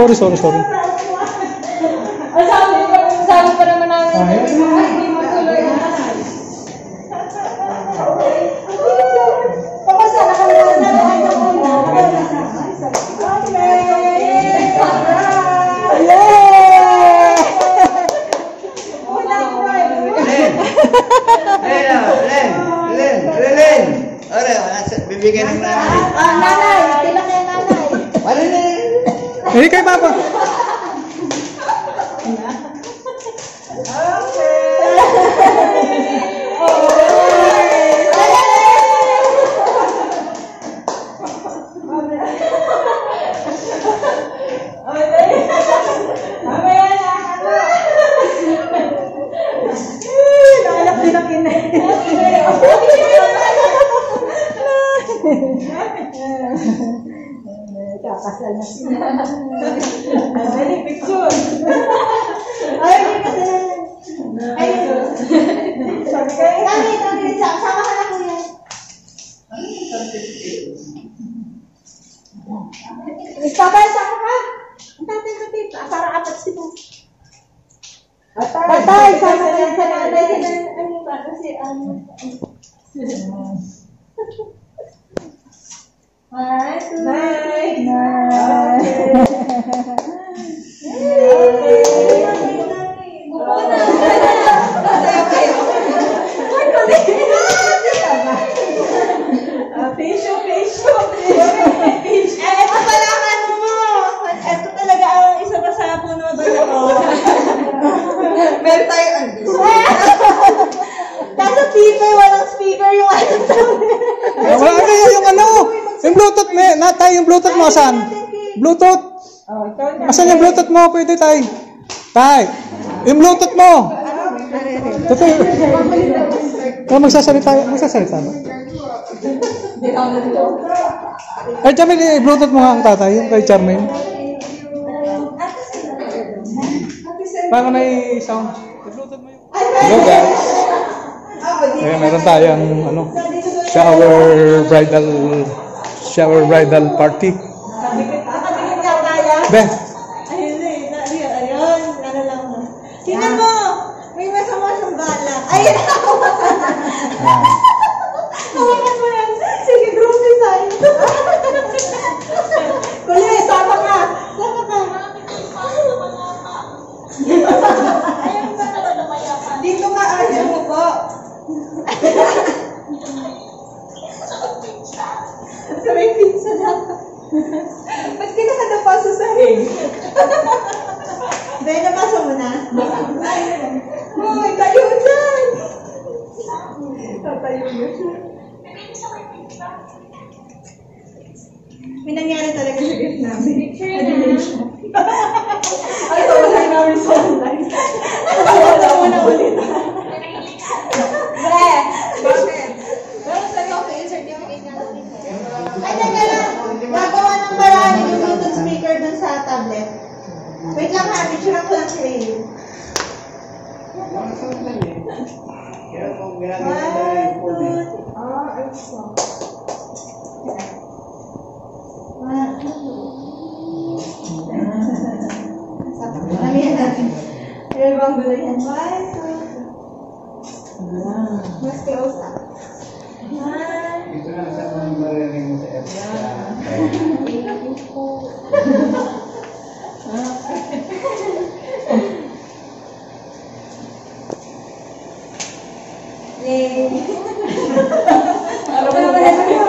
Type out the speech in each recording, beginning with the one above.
sorry, sorry, sorry. Ang sabi pa, sabi pa naman namin, hindi mo tuloy. Kamusta na kami na Len! Len, ah, Len! Len! Len! Ore, nasa- bibigyan ng nanay. Ah, nanay, tila kay nanay. Ano na Eh, kay Papa. Mamaya na, ano? Naalap din ang kinay. Kakasal na siya. Ay, picture. Ay, hindi kasi. Ay, sabi kayo. Dami, dami. Sama ka na kuya. Istabay, sama ka. Ang tatay ka, tita. Para apat sila. Tatay, sama ka sa nanay. Ano ba? Kasi ano. Yung Bluetooth mo, asan? Bluetooth. Asan yung Bluetooth mo? Pwede, tay. Tay, yung Bluetooth mo. Totoo. Oh, magsasalita, magsasalita ba? Ay, Charmaine, eh, Bluetooth mo nga ang tatay, yung kay Charmaine. Para may sound. I-Bluetooth mo yung... Hello, guys. Eh, meron tayong, ano, shower bridal, shower bridal party. Nakatingin ka kaya? Be, Ayun na eh. na- Ayun, ayun. Ano lang mo. Tingnan mo! May masama siyang balak. Ayun! Hawakan mo yan. Sige, group design. Ha ha ha! Wait lang ha, picture ko lang si Ray. Mga sound lang eh. Kaya kung ginagawa One, nila yung two, phone eh. three. Ah, ay, so. One, two. Lamihan natin. Ano bang gulo yan? One, two, three. Mas close up. One, Ito na sa mga maririnig mo sa F. Yay! Ano ba naman ito?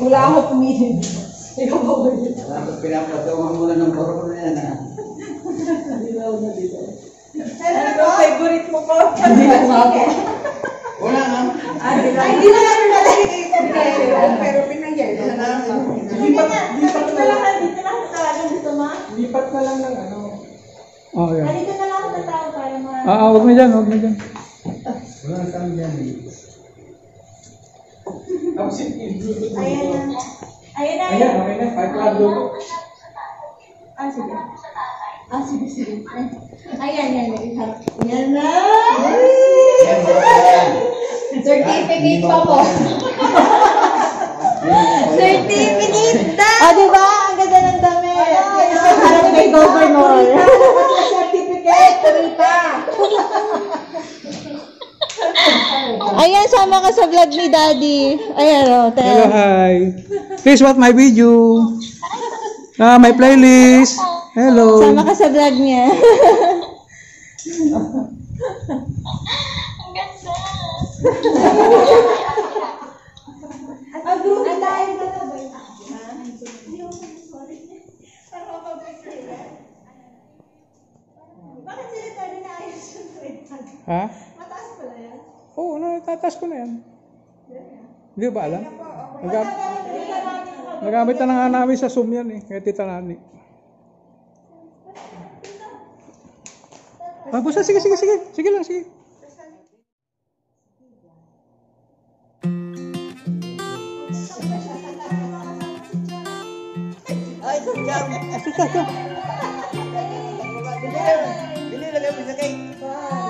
Wala ako pumili. Ikaw ba ba yun? Tapos pinapatungan mo na ng baro na yan ah. Ano ba? Favorite mo ko? Hindi na ako. Wala nga. Ay, hindi na namin nalagay. Pero pinangyay. Na. Lipat, lipat na lang. Dito na ako talaga gusto mo? Lipat na lang ng ano. oh, Ah, yan. Dito na lang ako tatawag para ma... Ah, ah, wag na dyan, wag na dyan. Wala kang dyan eh. Tapos yung mo Ayan dito. na. Ayan na. Ayan, okay na. Five na Bluetooth. Ah, sige. Ah, sige, sige. Ayan, yan. Yan na. Certificate pa po. Certificate na! Ah, di ba? Ang ganda ng damit. Parang kay governor. Certificate, Rita. Ayan, sama ka sa vlog ni Daddy. Ayan, o. Hello, hi. Please watch my video. Ah, my playlist. Hello. Sama ka sa vlog niya. Ang ganda. Ang ang Natatas ko na yan. Hindi ba alam? Nagam- nagamit na nga namin sa Zoom yan eh. Kaya tita Nani. Ah, basta, sige, sige, sige. Sige lang, sige. Ay, jam. Ito, ito, ito. Bili lagay mo sa cake.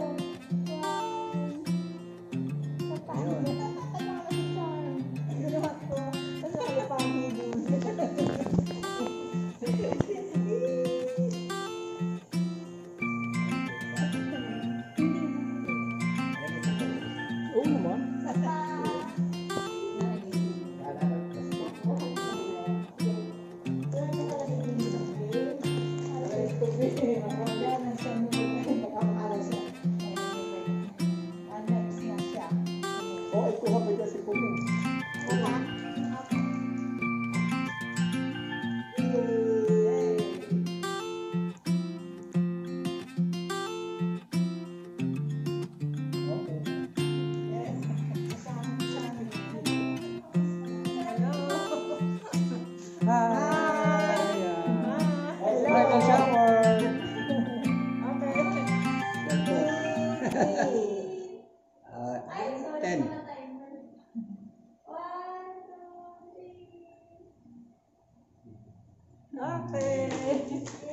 Amém.